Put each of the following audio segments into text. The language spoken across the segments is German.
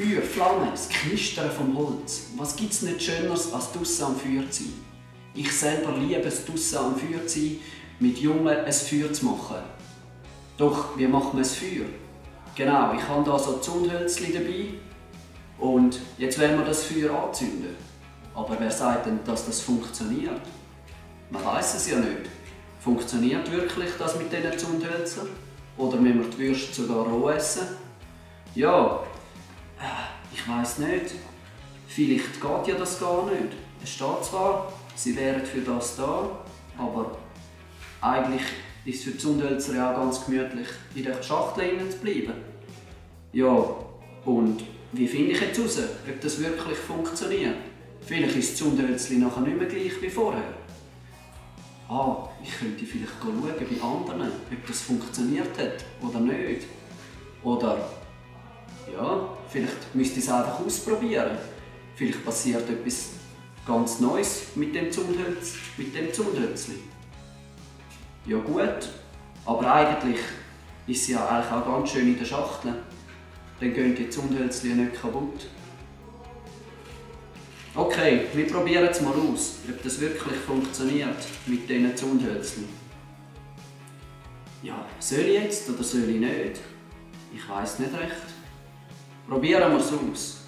Feuer, Flamme, das Knistern vom Holz. Was gibt es nicht Schöneres, als draussen am Feuer zu sein? Ich selber liebe es, draussen am Feuer zu sein, mit Jungen ein Feuer zu machen. Doch, wie macht man ein Feuer? Genau, ich habe hier so Zündhölzchen dabei und jetzt werden wir das Feuer anzünden. Aber wer sagt denn, dass das funktioniert? Man weiß es ja nicht. Funktioniert wirklich das mit diesen Zündhölzern? Oder müssen wir die Würste sogar roh essen? Ja, ich weiß nicht. Vielleicht geht ja das gar nicht. Es steht zwar, sie wären für das da, aber eigentlich ist es für die Zündhölzer ja auch ganz gemütlich, in der Schachtel zu bleiben. Ja, und wie finde ich jetzt heraus, ob das wirklich funktioniert? Vielleicht ist das Zündhölzchen nachher nicht mehr gleich wie vorher. Ah, ich könnte vielleicht schauen bei anderen, ob das funktioniert hat oder nicht. Oder ja, vielleicht müsste ich es einfach ausprobieren. Vielleicht passiert etwas ganz Neues mit dem Zündhölz, mit dem Zündhölzli. Ja gut, aber eigentlich ist sie ja eigentlich auch ganz schön in der Schachtel. Dann gehen die Zündhölzli nicht kaputt. Okay, wir probieren es mal aus, ob das wirklich funktioniert mit diesen Zündhölzli. Ja, soll ich jetzt oder soll ich nicht? Ich weiß nicht recht. Probieren wir es aus.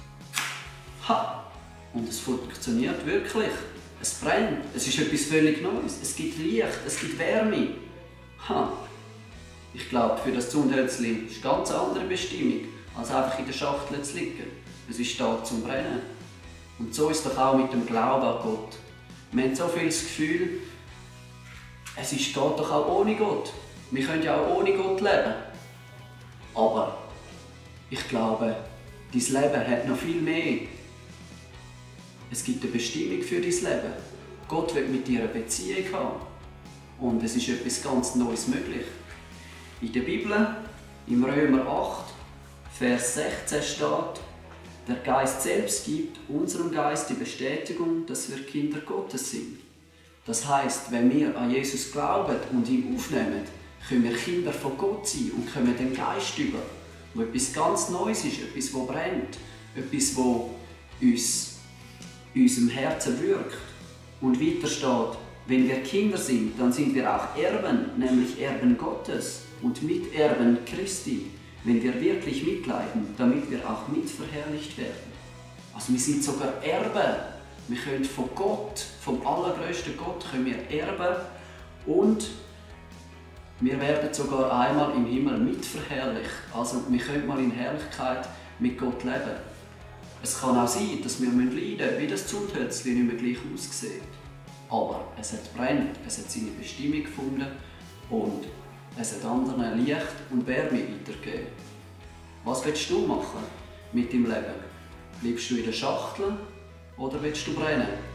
Ha! Und es funktioniert wirklich. Es brennt. Es ist etwas völlig Neues. Es gibt Licht, es gibt Wärme. Ha! Ich glaube, für das Zündhölzli ist eine ganz andere Bestimmung, als einfach in der Schachtel zu liegen. Es ist da zum Brennen. Und so ist es doch auch mit dem Glauben an Gott. Wir haben so viel das Gefühl, es ist, geht doch auch ohne Gott. Wir können ja auch ohne Gott leben. Aber ich glaube, dein Leben hat noch viel mehr. Es gibt eine Bestimmung für dein Leben. Gott will mit dir eine Beziehung haben. Und es ist etwas ganz Neues möglich. In der Bibel, im Römer 8, Vers 16 steht, der Geist selbst gibt unserem Geist die Bestätigung, dass wir Kinder Gottes sind. Das heißt, wenn wir an Jesus glauben und ihn aufnehmen, können wir Kinder von Gott sein und kommen dem Geist über, wo etwas ganz Neues ist, etwas, wo brennt, etwas, wo uns unserem Herzen wirkt. Und weiter steht, wenn wir Kinder sind, dann sind wir auch Erben, nämlich Erben Gottes und Miterben Christi wenn wir wirklich mitleiden, damit wir auch mitverherrlicht werden. Also wir sind sogar Erben. Wir können von Gott, vom allergrößten Gott, können wir erben und wir werden sogar einmal im Himmel mitverherrlicht. Also wir können mal in Herrlichkeit mit Gott leben. Es kann auch sein, dass wir leiden müssen, wie das Zundhölzchen nicht mehr gleich aussieht. Aber es hat brennt, es hat seine Bestimmung gefunden und es hat anderen Licht und Wärme weitergegeben. Was willst du machen mit deinem Leben? Bleibst du in der Schachtel oder willst du brennen?